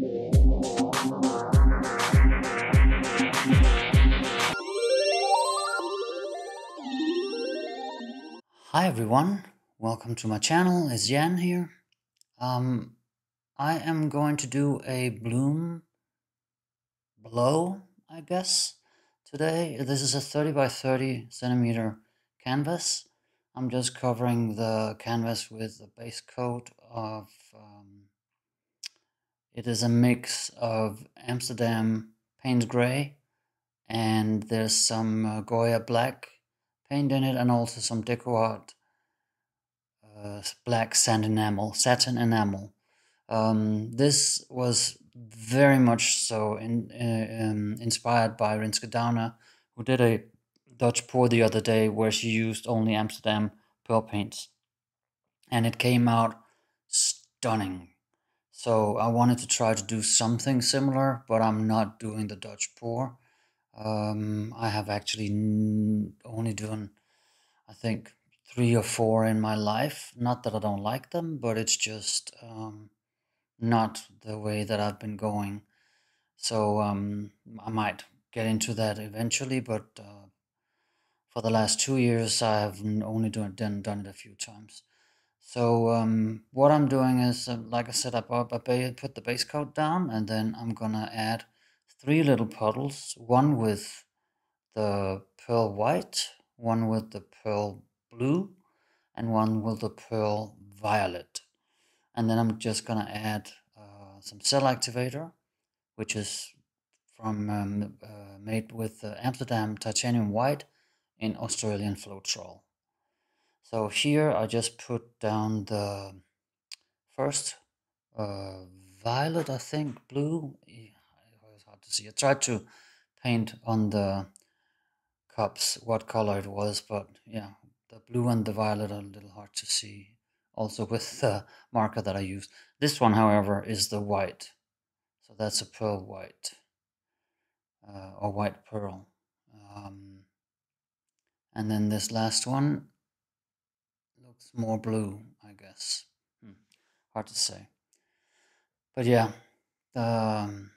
Hi everyone, welcome to my channel. It's Jan here. Um, I am going to do a bloom blow, I guess, today. This is a 30 by 30 centimeter canvas. I'm just covering the canvas with a base coat of, um, it is a mix of Amsterdam Payne's Gray and there's some uh, Goya Black paint in it and also some DecoArt uh, black sand enamel, satin enamel. Um, this was very much so in, uh, um, inspired by Rinske Douna, who did a Dutch pour the other day where she used only Amsterdam pearl paints. And it came out stunning. So I wanted to try to do something similar, but I'm not doing the Dutch pour. Um, I have actually only done, I think, three or four in my life. Not that I don't like them, but it's just um, not the way that I've been going. So um, I might get into that eventually, but uh, for the last two years, I have only done, done, done it a few times. So um, what I'm doing is, uh, like I said, I, put the base coat down and then I'm gonna add three little puddles, one with the pearl white, one with the pearl blue, and one with the pearl violet. And then I'm just gonna add uh, some cell activator, which is from um, uh, made with Amsterdam titanium white in Australian Floetrol. So here I just put down the first uh, violet, I think, blue, hard to see. I tried to paint on the cups what color it was, but yeah, the blue and the violet are a little hard to see. Also with the marker that I used. This one, however, is the white. So that's a pearl white uh, or white pearl. Um, and then this last one looks more blue, I guess. Hmm. Hard to say. But yeah, um,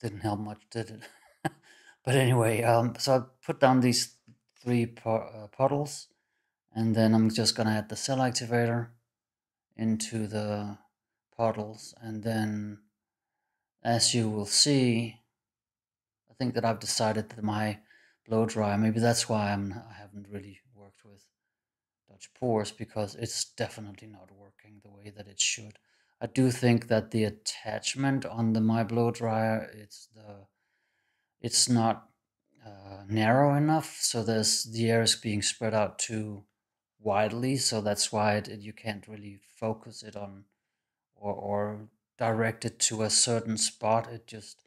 didn't help much, did it? but anyway, um, so I put down these three uh, puddles, and then I'm just gonna add the cell activator into the puddles, and then as you will see, I think that I've decided that my blow dryer, maybe that's why I'm I haven't really Dutch pours because it's definitely not working the way that it should. I do think that the attachment on the my blow dryer it's the it's not uh, narrow enough, so there's the air is being spread out too widely, so that's why it, you can't really focus it on or or direct it to a certain spot. It just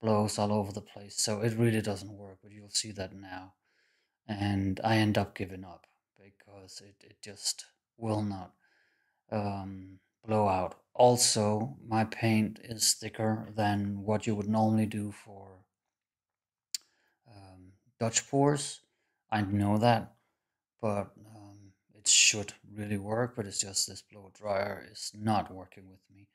blows all over the place, so it really doesn't work. But you'll see that now, and I end up giving up because it it just will not. Um, blowout. Also, my paint is thicker than what you would normally do for um, Dutch pours. I know that, but um, it should really work, but it's just this blow dryer is not working with me.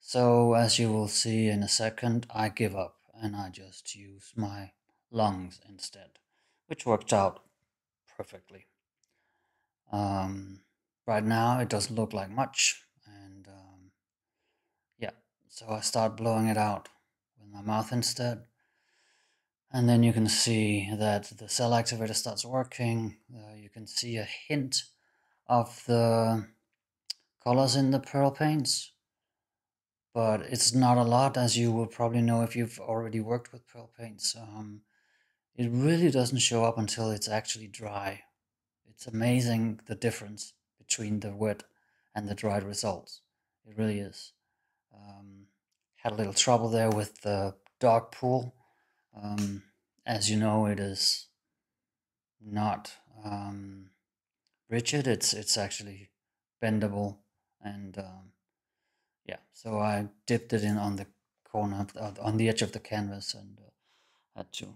So as you will see in a second, I give up and I just use my lungs instead, which worked out perfectly. Um, right now it doesn't look like much, And um, yeah, so I start blowing it out with my mouth instead. And then you can see that the cell activator starts working. Uh, you can see a hint of the colors in the pearl paints. But it's not a lot, as you will probably know if you've already worked with pearl paints. Um, it really doesn't show up until it's actually dry. It's amazing the difference between the wet and the dried results. It really is. Um, had a little trouble there with the dog pool. Um, as you know, it is not um, rigid. It's it's actually bendable, and um, yeah. So I dipped it in on the corner, on the edge of the canvas, and uh, had to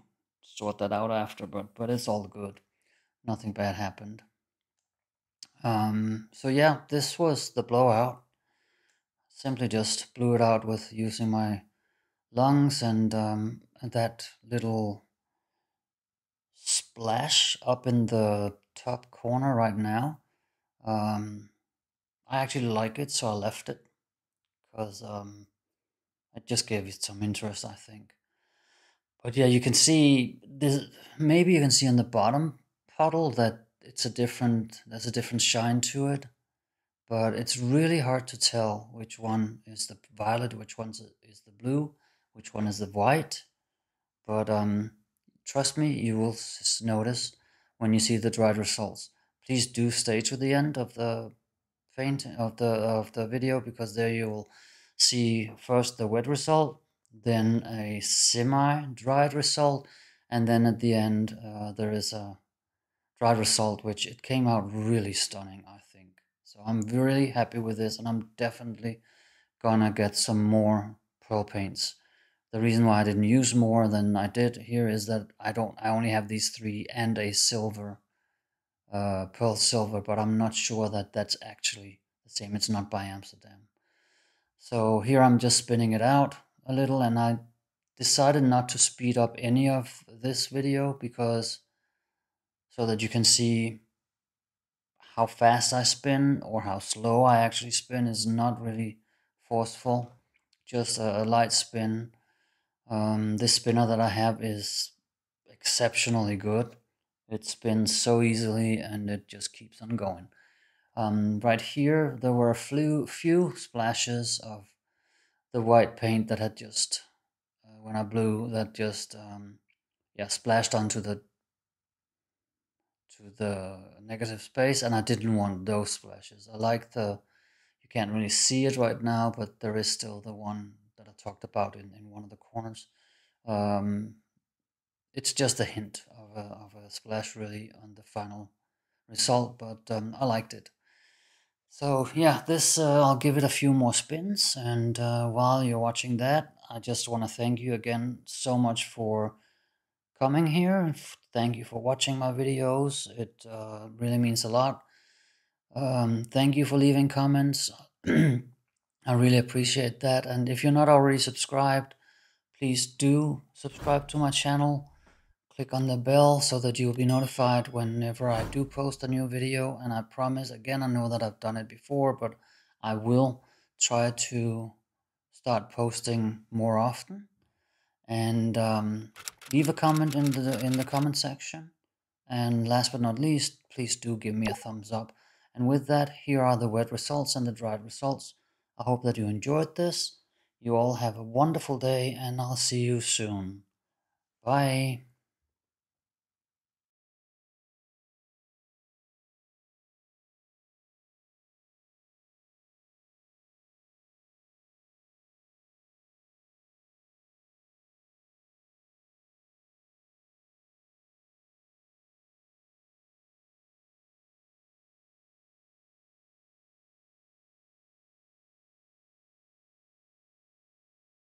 sort that out after. But but it's all good. Nothing bad happened. Um, so yeah, this was the blowout simply just blew it out with using my lungs and um, that little splash up in the top corner right now. Um, I actually like it, so I left it because um, it just gave it some interest, I think. But yeah, you can see this. Maybe you can see on the bottom puddle that it's a different. There's a different shine to it, but it's really hard to tell which one is the violet, which one is the blue, which one is the white. But um, trust me, you will notice when you see the dried results. Please do stay to the end of the paint of the of the video because there you will see first the wet result then a semi-dried result, and then at the end uh, there is a dried result, which it came out really stunning, I think. So I'm really happy with this, and I'm definitely gonna get some more pearl paints. The reason why I didn't use more than I did here is that I don't. I only have these three and a silver, uh, pearl silver, but I'm not sure that that's actually the same. It's not by Amsterdam. So here I'm just spinning it out a little and I decided not to speed up any of this video because so that you can see how fast I spin or how slow I actually spin is not really forceful just a, a light spin. Um, this spinner that I have is exceptionally good. It spins so easily and it just keeps on going. Um, right here there were a few, few splashes of the white paint that had just uh, when I blew that just um, yeah splashed onto the to the negative space and I didn't want those splashes. I like the you can't really see it right now but there is still the one that I talked about in, in one of the corners. Um, it's just a hint of a, of a splash really on the final result but um, I liked it. So yeah, this uh, I'll give it a few more spins, and uh, while you're watching that, I just want to thank you again so much for coming here. Thank you for watching my videos. It uh, really means a lot. Um, thank you for leaving comments. I really appreciate that. And if you're not already subscribed, please do subscribe to my channel click on the bell so that you'll be notified whenever I do post a new video. And I promise, again, I know that I've done it before, but I will try to start posting more often. And um, leave a comment in the in the comment section. And last but not least, please do give me a thumbs up. And with that, here are the wet results and the dried results. I hope that you enjoyed this. You all have a wonderful day, and I'll see you soon. Bye.